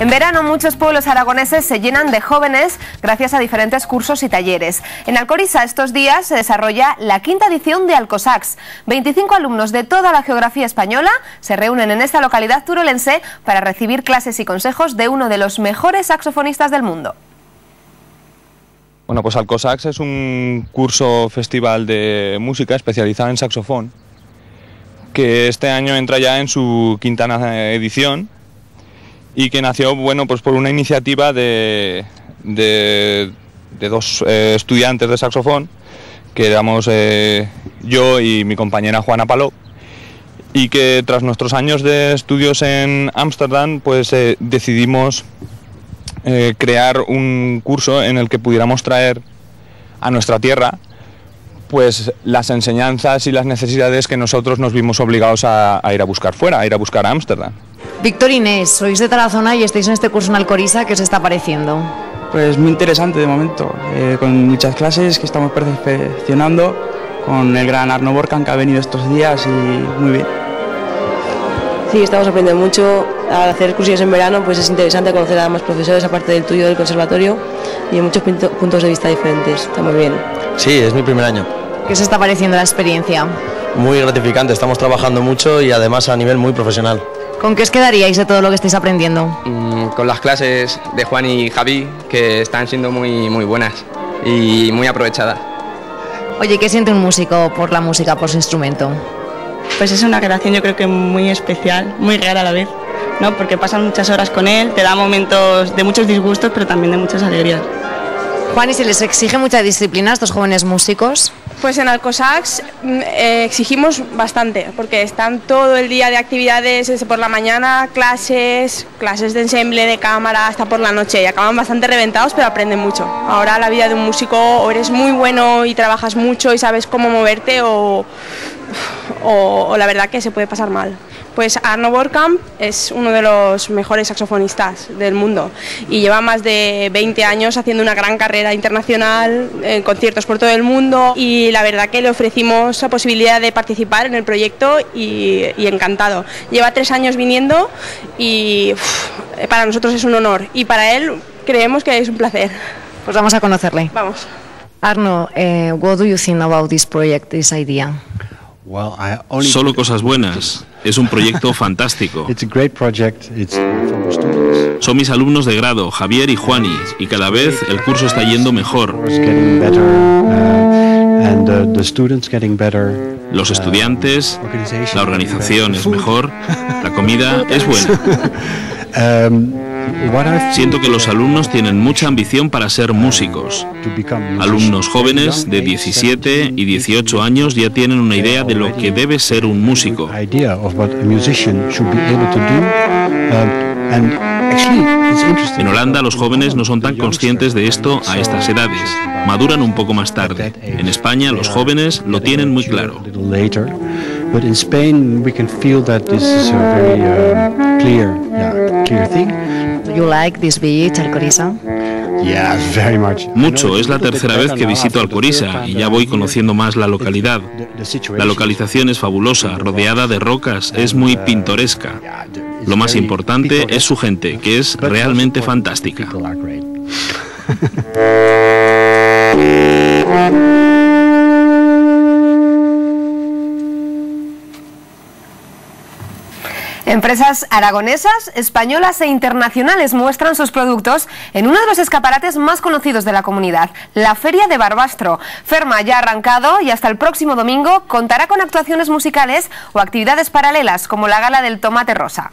En verano muchos pueblos aragoneses se llenan de jóvenes gracias a diferentes cursos y talleres. En Alcoriza estos días se desarrolla la quinta edición de Alcosax. 25 alumnos de toda la geografía española se reúnen en esta localidad turolense para recibir clases y consejos de uno de los mejores saxofonistas del mundo. Bueno, pues Alcosax es un curso festival de música especializado en saxofón que este año entra ya en su quinta edición y que nació bueno, pues por una iniciativa de, de, dos eh, estudiantes de saxofón, que éramos eh, yo y mi compañera Juana Paló, y que tras nuestros años de estudios en Ámsterdam, pues eh, decidimos crear un curso en el que pudiéramos traer a nuestra tierra pues las enseñanzas y las necesidades que nosotros nos vimos obligados a, ir a buscar fuera, a ir a buscar a Ámsterdam. Víctor Inés, sois de Tarazona y estáis en este curso en Alcoriza, ¿qué os está pareciendo? Pues muy interesante de momento, eh, con muchas clases que estamos perfeccionando, con el gran Arno Borkan que ha venido estos días y muy bien. Sí, estamos aprendiendo mucho. Al hacer cursos en verano, pues es interesante conocer a más profesores, aparte del tuyo del conservatorio, y en muchos puntos de vista diferentes. Está muy bien. Sí, es mi primer año. ¿Qué se está pareciendo la experiencia? Muy gratificante, estamos trabajando mucho y además a nivel muy profesional. ¿Con qué os quedaríais de todo lo que estáis aprendiendo? Mm, con las clases de Juan y Javi, que están siendo muy, muy buenas y muy aprovechadas. Oye, ¿qué siente un músico por la música, por su instrumento? Pues es una relación yo creo que muy especial, muy real a la vez, ¿no? porque pasan muchas horas con él, te da momentos de muchos disgustos, pero también de muchas alegrías. Juan, ¿y se les exige mucha disciplina a estos jóvenes músicos? Pues en Alcosax mm, eh, exigimos bastante, porque están todo el día de actividades, desde por la mañana, clases, clases de ensemble, de cámara, hasta por la noche, y acaban bastante reventados, pero aprenden mucho. Ahora la vida de un músico o eres muy bueno y trabajas mucho y sabes cómo moverte, o, o la verdad que se puede pasar mal. Pues Arno Borkamp es uno de los mejores saxofonistas del mundo y lleva más de 20 años haciendo una gran carrera internacional, en conciertos por todo el mundo y la verdad que le ofrecimos la posibilidad de participar en el proyecto y, encantado. Lleva tres años viniendo y para nosotros es un honor y para él creemos que es un placer. Pues vamos a conocerle. Vamos. Arno, eh, what do you think about this project, this idea? Solo cosas buenas. Es un proyecto fantástico. Son mis alumnos de grado, Javier y Juani, y cada vez el curso está yendo mejor. Uh, Los estudiantes, la organización es mejor, la comida es buena. Siento que los alumnos tienen mucha ambición para ser músicos. Alumnos jóvenes de 17 y 18 años ya tienen una idea de lo que debe ser un músico. En Holanda los jóvenes no son tan conscientes de esto a estas edades, maduran un poco más tarde. En España los jóvenes lo tienen muy claro. But in Spain we can feel that this is a very uh, clear, yeah, clear thing. Do you like this beach, Alcoriza? Yes, very much. Mucho, es la tercera vez que visito Alcoriza y ya voy conociendo más la localidad. La localización es fabulosa, rodeada de rocas, es muy pintoresca. Lo más importante es su gente, que es realmente fantástica. Empresas aragonesas, españolas e internacionales muestran sus productos en uno de los escaparates más conocidos de la comunidad, la Feria de Barbastro. Ferma ya ha arrancado y hasta el próximo domingo contará con actuaciones musicales o actividades paralelas como la Gala del Tomate Rosa.